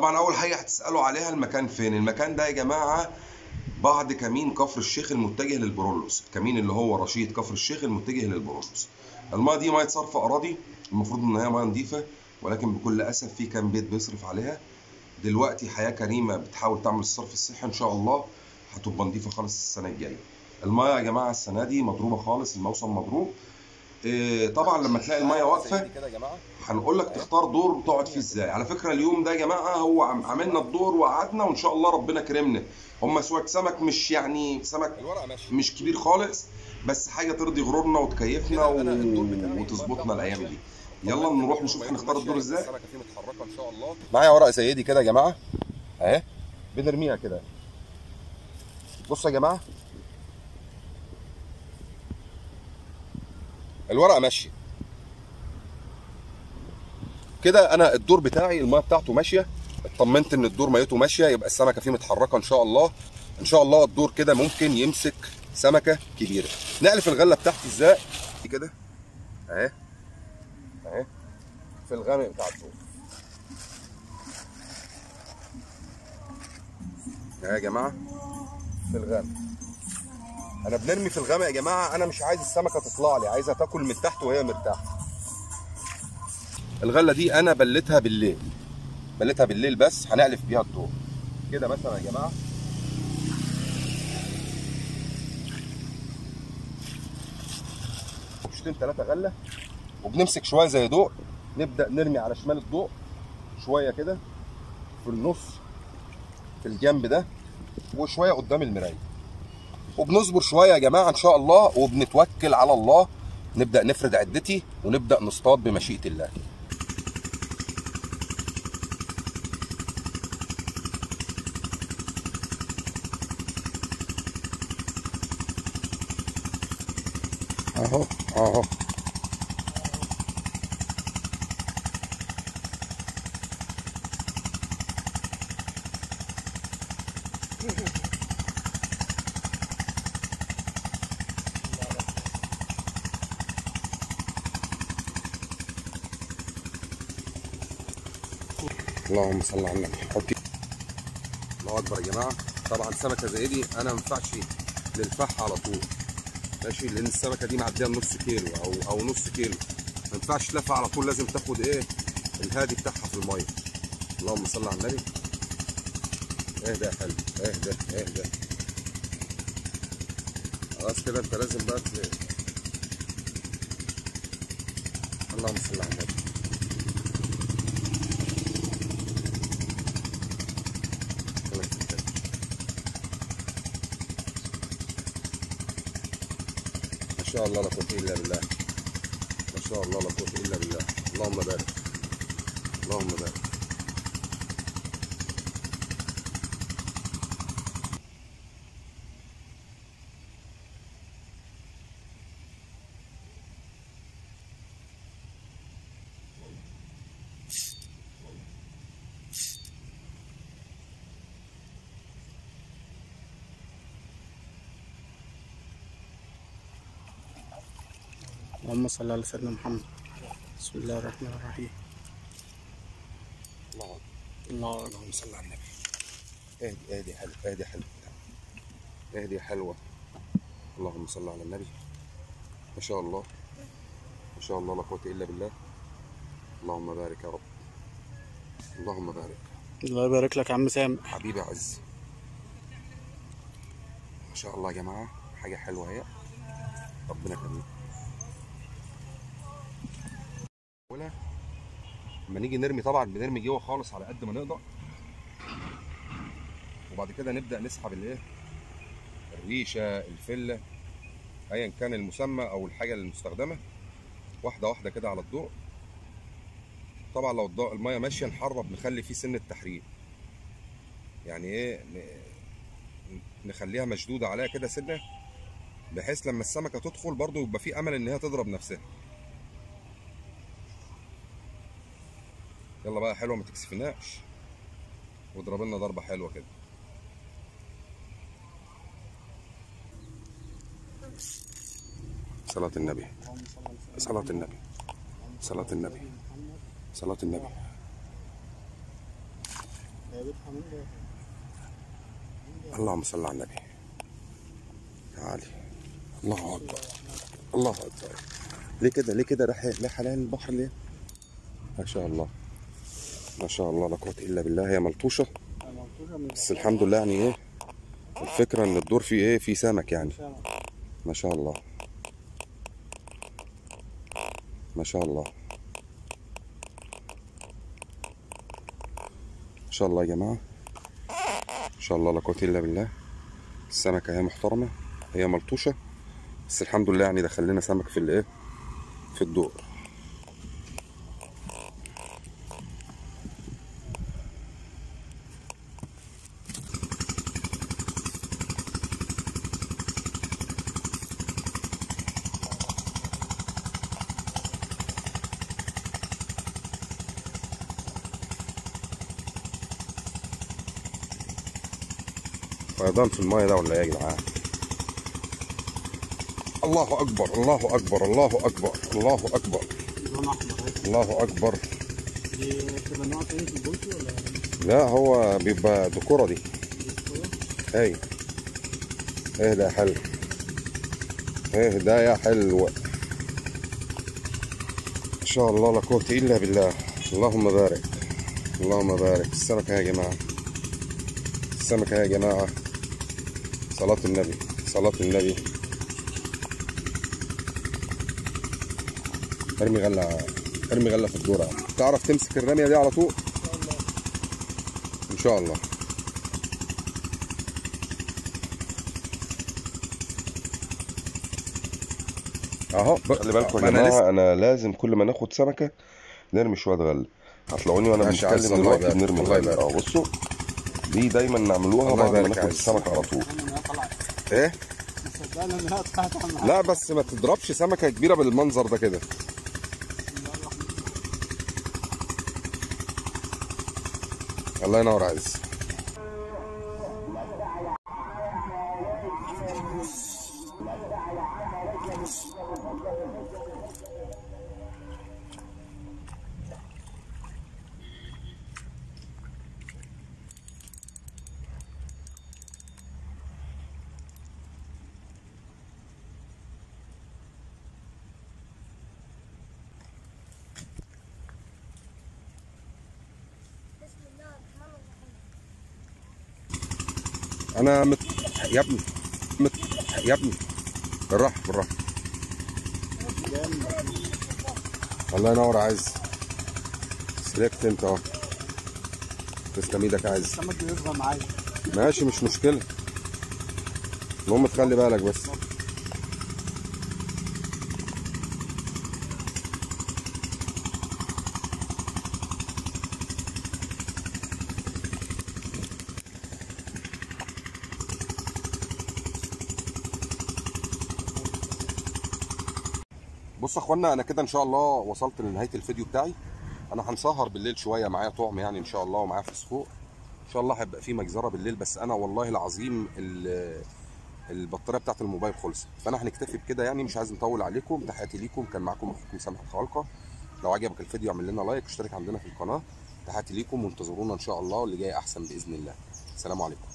طبعا أول حاجة هتسألوا عليها المكان فين؟ المكان ده يا جماعة بعد كمين كفر الشيخ المتجه للبرولوس الكمين اللي هو رشيد كفر الشيخ المتجه للبرولوس. المايه دي مية صرف أراضي المفروض إن هي مية نظيفه ولكن بكل أسف في كام بيت بيصرف عليها. دلوقتي حياة كريمة بتحاول تعمل الصرف الصحي إن شاء الله هتبقى نظيفه خالص السنة الجاية. المايه يا جماعة السنة دي مضروبة خالص الموسم مضروب. طبعا لما تلاقي المايه واقفة هنقول لك تختار دور تقعد فيه إزاي. على فكرة اليوم ده يا جماعة هو عم- عملنا الدور وقعدنا وإن شاء الله ربنا كرمنا هم سواك سمك مش يعني سمك مش كبير خالص بس حاجة ترضي غرورنا وتكيفنا و... وتظبطنا الأيام دي. يلا نروح نشوف هنختار الدور إزاي. السمكه فيه متحركة إن شاء الله. معايا ورقة زي دي كده يا جماعة؟ أهي. بنرميها كده. بصوا يا جماعة. الورقة ماشية. كده أنا الدور بتاعي الميه بتاعته ماشية. اطمنت إن الدور ميته ماشية يبقى السمكة فيه متحركة إن شاء الله. إن شاء الله الدور كده ممكن يمسك سمكة كبيرة. نقلف الغلة بتاعتي إزاي؟ كده. أهي. أهي. في الغامق بتاع الدور. أهي يا جماعة. في الغامق. أنا بنرمي في الغامق يا جماعة أنا مش عايز السمكة تطلع لي عايزها تاكل من تحت وهي مرتاحة. الغلة دي أنا بلتها بالليل بلتها بالليل بس هنقلف بيها الدور كده مثلا يا جماعة. كوبشتين ثلاثة غلة؟ وبنمسك شوية زي ضوء نبدأ نرمي على شمال الضوء شوية كده في النص في الجنب ده وشوية قدام المراية. وبنصبر شوية يا جماعة إن شاء الله وبنتوكل على الله. نبدأ نفرد عدتي ونبدأ نصطاد بمشيئة الله. أهو أهو. اللهم صل على النبي. الله أكبر يا جماعة. طبعا سمكة زي دي أنا ما ينفعش للفح على طول. ماشي؟ لأن السمكة دي معدية نص كيلو أو أو نص كيلو. ما ينفعش تلفها على طول لازم تاخد إيه؟ الهادي بتاعها في المية. اللهم صل على النبي. اهدى يا حلو. اهدى اهدى خلاص كده أنت لازم بقى اللهم صل على النبي الله يسلمك. ما شاء الله لا قوة إلا بالله. ما شاء الله لا قوة إلا بالله. اللهم بارك. اللهم بارك. اللهم صل على سيدنا محمد. بسم الله الرحمن الرحيم. الله اللهم صل على النبي. اهدي اهدي حلو اهدي حلو اهدي حلوة. اللهم صل على النبي. ما شاء الله. ما شاء الله لا قوة إلا بالله. اللهم بارك يا رب. اللهم بارك. الله يبارك لك يا عم سامح حبيبي عز. ما شاء الله يا جماعة. حاجة حلوة أهي. ربنا يكرمك. ولا لما نيجي نرمي طبعا بنرمي جوه خالص على قد ما نقدر. وبعد كده نبدأ نسحب الإيه؟ الريشة الفلة ايا كان المسمى أو الحاجة المستخدمة. واحدة واحدة كده على الضوء. طبعا لو الضوء المية ماشية نحرب نخلي فيه سن التحرير. يعني إيه؟ نخليها مشدودة عليها كده سنة بحيث لما السمكة تدخل برضو يبقى في أمل إن هي تضرب نفسها. يلا بقى حلوة ما تكسفناش. واضرب لنا ضربة حلوة كده. صلاة النبي. صلاة النبي. صلاة النبي. صلاة النبي. اللهم صل على النبي. تعالي الله أكبر. الله أكبر. ليه كده؟ ليه كده؟ راح ليه حلال البحر ليه؟ ما شاء الله. ما شاء الله لا قوة إلا بالله. هي ملطوشة. بس الحمد لله يعني إيه الفكرة إن الدور فيه إيه فيه سمك يعني. ما شاء الله. ما شاء الله. ما شاء الله يا جماعة. ما شاء الله لا قوة إلا بالله. السمكة هي محترمة هي ملطوشة. بس الحمد لله يعني دخل لنا سمك في الايه في الدور فيضان في المايه ده ولا إيه يا جدعان؟ الله أكبر الله أكبر الله أكبر الله أكبر. الله أكبر. لا هو بيبقى ديكورة دي؟ أي. إيه ده يا حلو. إيه ده يا حلو. إن شاء الله لا قوة إلا بالله. اللهم بارك. اللهم بارك. السمكة يا جماعة. السمكة يا جماعة. صلاة النبي صلاة النبي. ارمي غلة ارمي غلة في الدورة. تعرف تمسك الرمية دي على طول؟ إن شاء الله. أهو. خلي بالكم ما يا جماعة أنا لازم كل ما ناخد سمكة نرمي شوية غلة. هتلاقوني وأنا بنتكلم دلوقتي بنرمي غلة. آه بصوا دي دايما نعملوها بعد ما ناخد. السمكه على طول. إيه ان طلعت. لا بس ما تضربش سمكة كبيرة بالمنظر ده كده الله ينور عز أنا مت... يا ابني مت... يا ابني. بالراحة بالراحة. الله ينور عز. سلكت انت اهو. تسلم إيدك معايا ماشي مش مشكلة. المهم تخلي بالك بس. بص يا اخوانا أنا كده ان شاء الله وصلت لنهاية الفيديو بتاعي. أنا هنسهر بالليل شوية معايا طعم يعني ان شاء الله ومعايا فسفور ان شاء الله هيبقى في مجزرة بالليل بس أنا والله العظيم ال- البطارية بتاعت الموبايل خلصت. فانا هنكتفي بكده يعني مش عايز نطول عليكم. تحياتي ليكم. كان معاكم أخوكم سامح الخالقه لو عجبك الفيديو اعمل لنا لايك واشترك عندنا في القناة. تحياتي ليكم وانتظرونا إن شاء الله واللي جاي أحسن بإذن الله. السلام عليكم.